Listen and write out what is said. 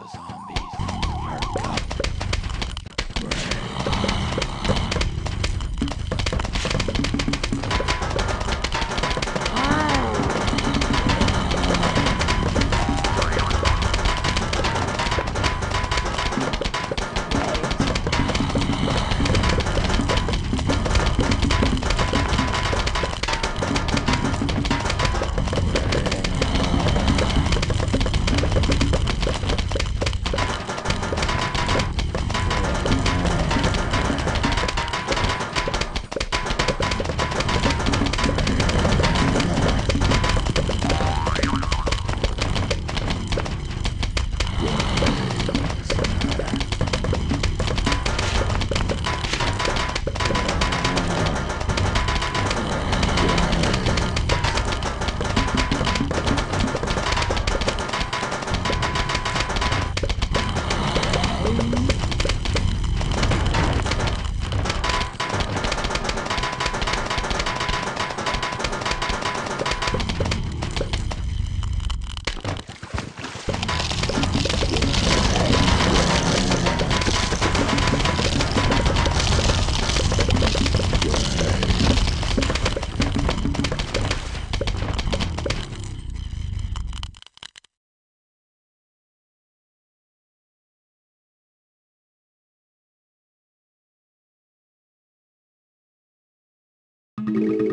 The you